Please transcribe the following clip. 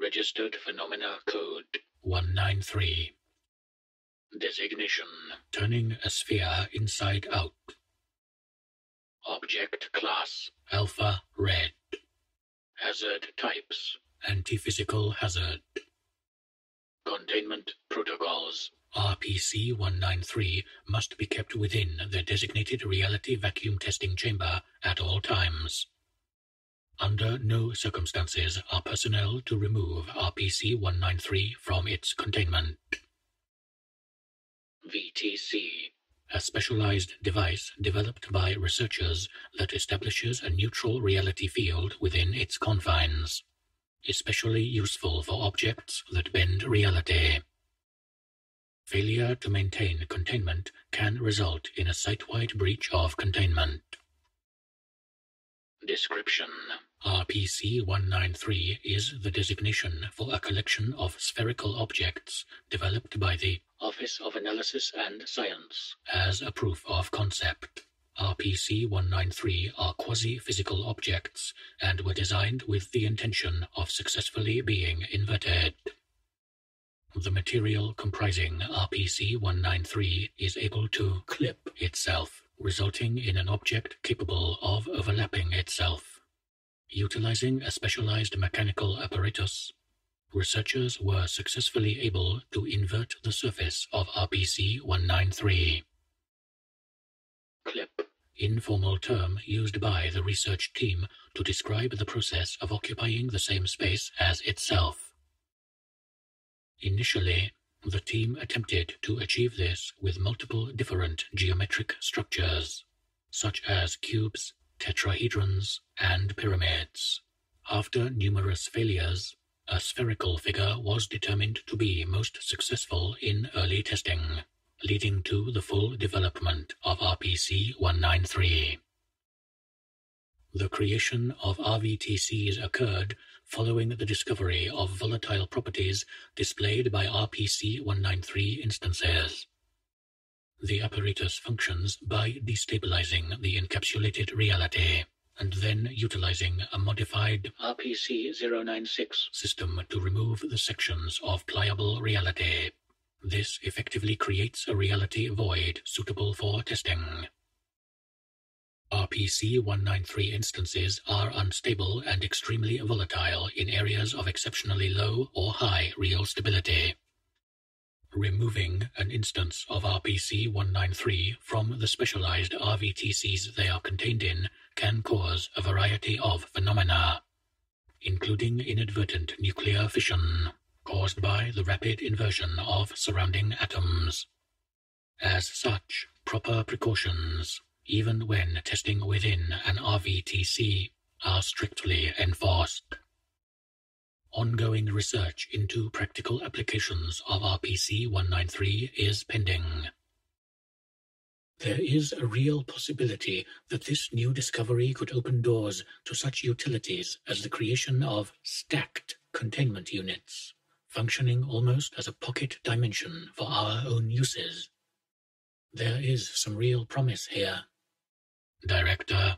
Registered Phenomena Code 193. Designation Turning a sphere inside out. Object Class Alpha Red. Hazard Types Antiphysical Hazard. Containment Protocols RPC 193 must be kept within the designated reality vacuum testing chamber at all times. Under no circumstances are personnel to remove RPC-193 from its containment. VTC, a specialized device developed by researchers that establishes a neutral reality field within its confines, especially useful for objects that bend reality. Failure to maintain containment can result in a site-wide breach of containment. Description RPC-193 is the designation for a collection of spherical objects developed by the Office of Analysis and Science as a proof of concept. RPC-193 are quasi-physical objects and were designed with the intention of successfully being inverted. The material comprising RPC-193 is able to clip itself, resulting in an object capable of overlapping itself. Utilizing a specialized mechanical apparatus, researchers were successfully able to invert the surface of RPC-193. Clip. Informal term used by the research team to describe the process of occupying the same space as itself. Initially, the team attempted to achieve this with multiple different geometric structures, such as cubes, tetrahedrons, and pyramids. After numerous failures, a spherical figure was determined to be most successful in early testing, leading to the full development of RPC-193. The creation of RVTCs occurred following the discovery of volatile properties displayed by RPC-193 instances. The apparatus functions by destabilizing the encapsulated reality and then utilizing a modified RPC-096 system to remove the sections of pliable reality. This effectively creates a reality void suitable for testing. RPC-193 instances are unstable and extremely volatile in areas of exceptionally low or high real stability. Removing an instance of RPC-193 from the specialized RVTCs they are contained in can cause a variety of phenomena, including inadvertent nuclear fission caused by the rapid inversion of surrounding atoms. As such, proper precautions, even when testing within an RVTC, are strictly enforced. Ongoing research into practical applications of RPC-193 is pending. There is a real possibility that this new discovery could open doors to such utilities as the creation of stacked containment units, functioning almost as a pocket dimension for our own uses. There is some real promise here. Director